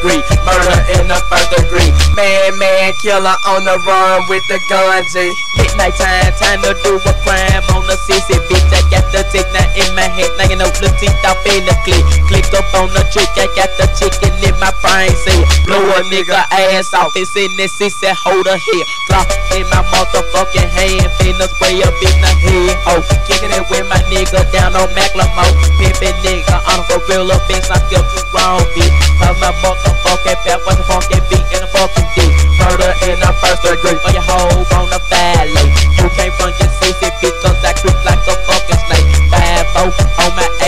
degree. Murder in the first degree. Man, man, killer on the run with the gun, and Midnight time, time to do a crime on the CCB you know the teeth off in the click. Click up on the trick, I got the chicken in my brain. Say, blow a nigga ass off. It's in this sissy, hold her here. Drop in my motherfucking hand, finna spray up in the head. Oh, kicking it with my nigga down on Macklemore. Pimpin' nigga on a gorilla, bitch, I feel too wrong, bitch. Cause my motherfucking fat, what the fucking beat in the fucking dick. Murder in the first degree oh,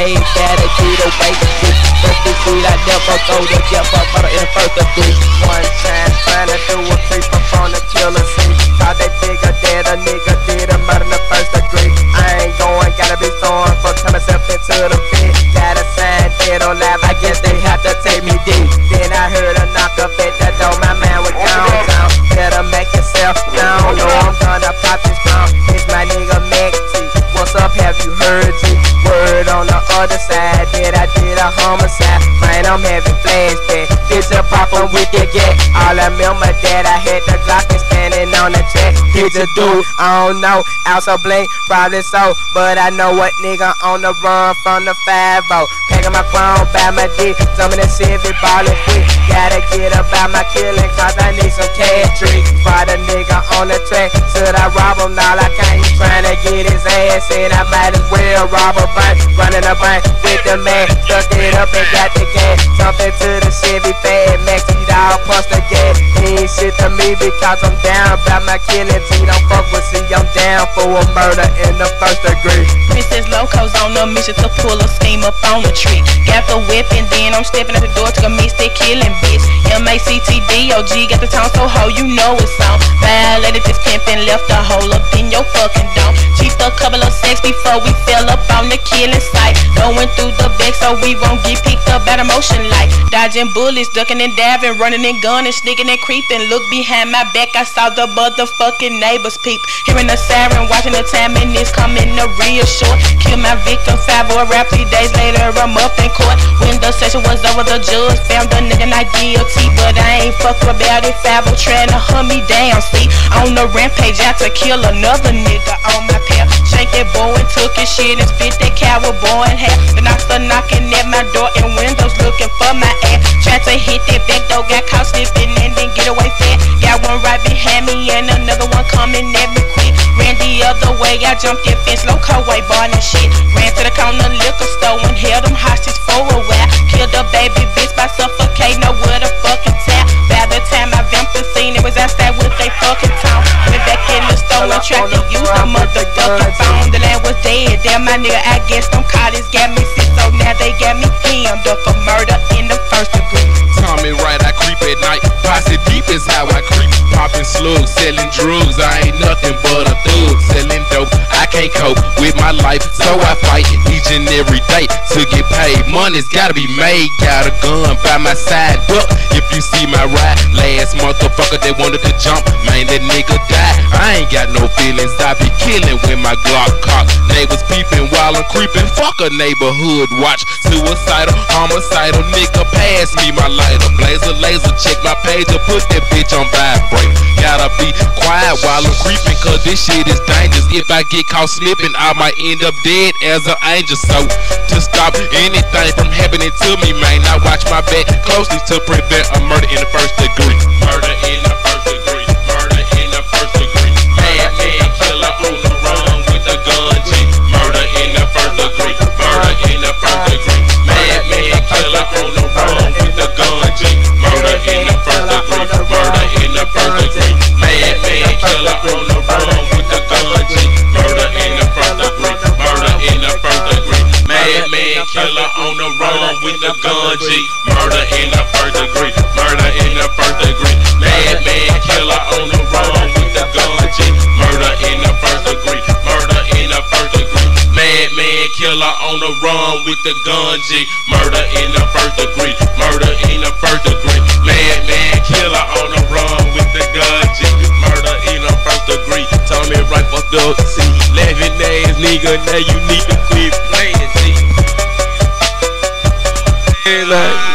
my A, gotta get away. Bitch, first degree, I never go to jail for murder in the first degree. One time trying to do a creep up on the killer scene. Thought they figured that a nigga Man, I'm having flashback. Picture poppin' with the gat. All I remember that I had the Glock and standing on the track. Did you do? I don't know. Out so blink, probably so. But I know what nigga on the run from the 5 Packing my phone, by my dick. Some of the Chevy ballin' quick. Gotta get about my killing, cause I need some cash. Find a nigga on the track. Should I rob him? Nah, I can't. He tryna get his ass in. I might as well rob a bank. Running a bank with the man. Stuck it up and got the gas. Jump into the Chevy fast. Max all plus the gas. He ain't shit to me because I'm down about my killing. T don't fuck with C. I'm down for a murder in the first degree. Princess Loko's on a mission to pull a scheme up on the trick. Got the whip and then I'm stepping at the door to commit that killing bitch. M-A-C-T-D-O-G, got the town so ho, you know it's on. Violated this pimp and left a hole up in your fucking dome. Cheaped a couple of sex before we fell up on the killing site. Going through the back so we won't get picked up at a motion light. Dodging bullets, ducking and diving, running and gunning, sneaking and creeping. Look behind my back, I saw the motherfucking neighbors peep. Hearing the siren, watching the time, and it's coming to real short. Kill my victim, five or rap three days later, I'm up in court. When the session was over, the judge found the nigga not guilty, but I ain't fuck about it. Five oh trying to hunt me down, see. On the rampage, out to kill another nigga on my path. Shank that boy and took his shit and spit that coward boy in half. Then I started knocking at my door and windows looking for my ass. Tried to hit that back door, got caught slipping and then get away fast. Got one right behind me and another one coming at me quick. Ran the other way, I jumped that fence, loco way, ball and shit. Ran to the corner liquor store and held them hostage for a while. Killed a baby bitch by suffocating her with a fucking tap. By the time I vamped the scene, it was outside with they fucking town. Went back in the store and tried to use the motherfucking phone. The land was dead, damn my nigga, I guess them is how I creep. Popping slugs, selling drugs. I ain't nothing but a thug. Selling dope, can't cope with my life, so I fight each and every day to get paid. Money's gotta be made. Got a gun by my side. Duck if you see my ride. Last motherfucker they wanted to jump, man, that nigga died. I ain't got no feelings. I be killing when my Glock cock. Neighbors peeping while I'm creeping. Fuck a neighborhood watch. Suicidal, homicidal nigga, pass me my lighter. Blazer, laser, check my page or put that bitch on vibrate. Gotta be quiet while I'm creeping, cause this shit is dangerous. If I get caught slipping, I might end up dead as an angel. So, to stop anything from happening to me, man, I watch my back closely to prevent a murder in the first degree. Murder in a gun, G. Murder in the first degree. Murder in the first degree. Madman killer on the run with a gun, G. Murder in the first degree. Murder in the first degree. Madman killer on the run with the gun, G. Murder in the first degree. Murder in the first degree. Madman killer on the run with the gun, G. Murder in the first degree. Tommy Wright fucked up, see. Laughing ass nigga, now you need to quit playing, like,